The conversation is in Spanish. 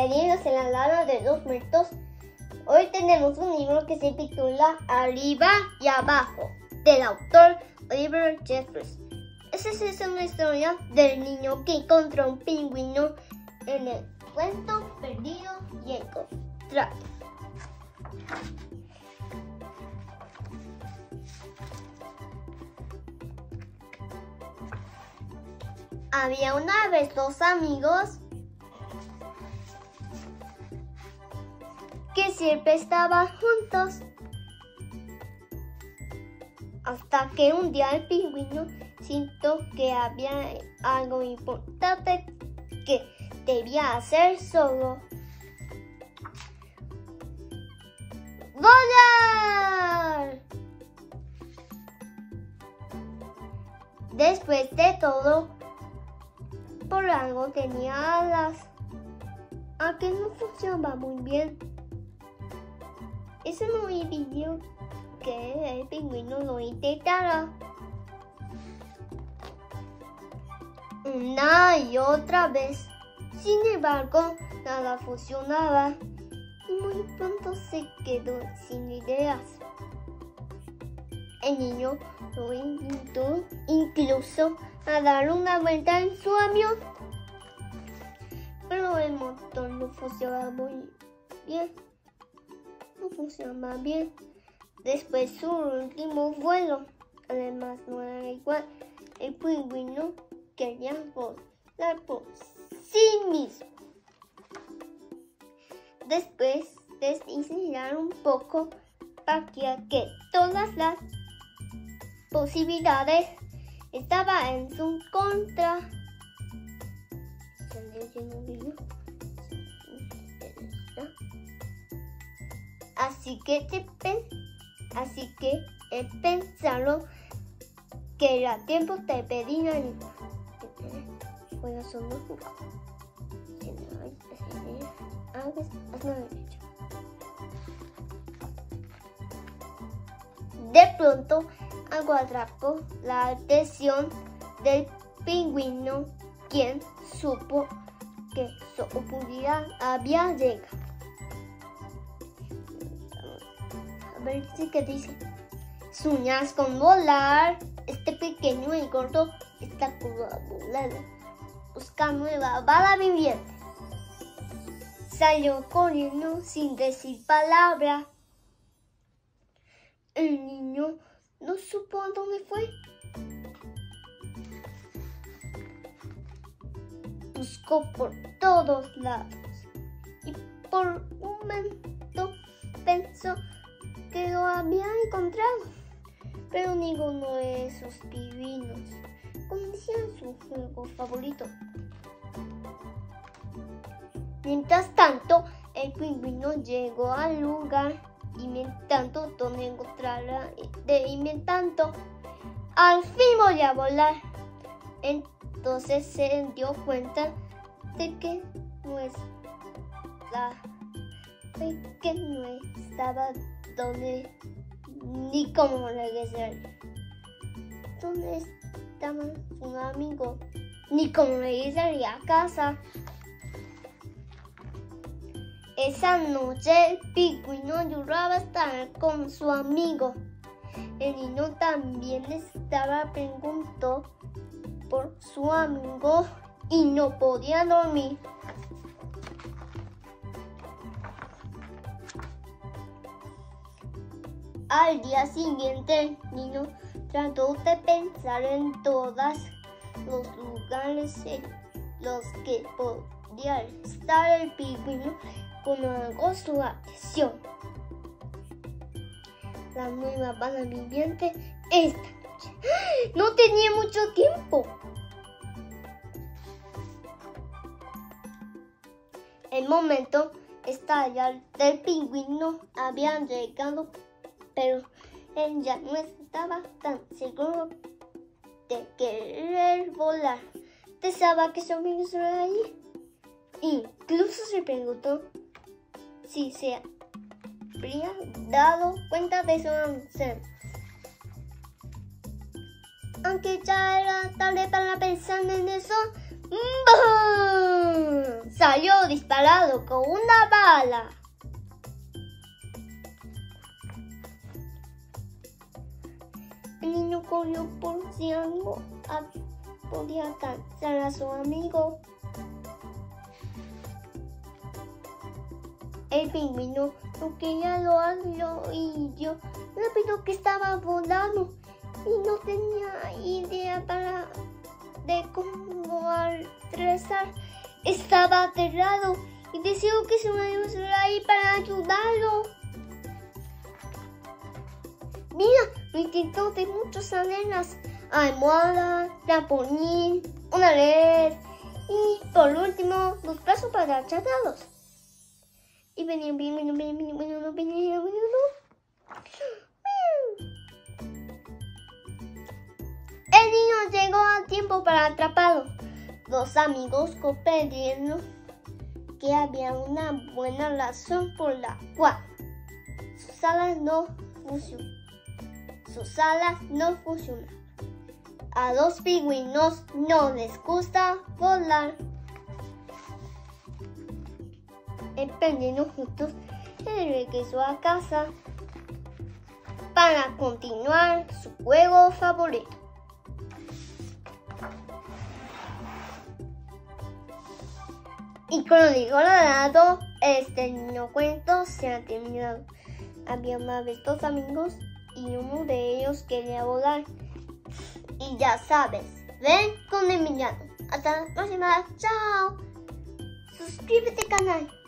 Bienvenidos en la lana de los muertos. Hoy tenemos un libro que se titula Arriba y Abajo, del autor Oliver Jeffers. Esa es una historia del niño que encontró un pingüino en el cuento perdido y encontrado. Había una vez dos amigos que siempre estaban juntos. Hasta que un día el pingüino sintió que había algo importante que debía hacer solo. ¡Volar! Después de todo, por algo tenía alas, aunque no funcionaba muy bien. Eso no impidió que el pingüino lo intentara. Una y otra vez. Sin embargo, nada funcionaba y muy pronto se quedó sin ideas. El niño lo intentó incluso a dar una vuelta en su avión, pero el motor no funcionaba muy bien. No funcionaba bien. Después su último vuelo, además no era igual. El pingüino quería volar por sí mismo. Después de un poco para que todas las posibilidades estaban en su contra. Así que, así que que era tiempo de pedir. Bueno, solo de pronto, algo atrapó la atención del pingüino, quien supo que su oportunidad había llegado. Que dice. Sueñas con volar. Este pequeño y gordo está volando. Busca nueva bala viviente salió corriendo sin decir palabra. El niño no supo a dónde fue. Buscó por todos lados y por un momento pensó que lo había encontrado. Pero ninguno de esos divinos conocía su juego favorito. Mientras tanto, el pingüino llegó al lugar inventando donde encontrarla de inventando. Al fin voy a volar. Entonces se dio cuenta de que no, que no estaba donde ni cómo regresar. ¿Dónde estaba su amigo? Ni cómo regresaría a casa. Esa noche el pingüino lloraba estar con su amigo. El niño también estaba preguntó por su amigo y no podía dormir. Al día siguiente el niño trató de pensar en todos los lugares en los que podía estar el pingüino con algo su atención. La nueva bala viviente esta noche. No tenía mucho tiempo. El momento estallar del pingüino había llegado, pero él ya no estaba tan seguro de querer volar. Pensaba que su amigo estaba ahí. Incluso se preguntó si se habría dado cuenta de su ausencia. Aunque ya era tarde para pensar en eso, Salió disparado con una bala. El niño corrió por si algo podía alcanzar a su amigo. El pingüino no quería lo y yo rápido que estaba volando y no tenía idea para de cómo regresar. Estaba aterrado y deseó que se me ahí para ayudarlo. Mira, me intentó de muchas arenas, almohada, trampolín, una red y por último los brazos para agachados. Y venía, venía, venía, venía, venía, venía, El niño llegó a tiempo para atraparlo. Los amigos comprendieron que había una buena razón por la cual sus alas no funcionan. Sus alas no funcionan. A los pingüinos no les gusta volar. Emprendiendo juntos, el regresó a casa para continuar su juego favorito. Y con digo lado, este niño cuento se ha terminado. Había más de dos amigos y uno de ellos quería volar. Y ya sabes, ven con Emiliano. Hasta la próxima. Chao. Suscríbete al canal.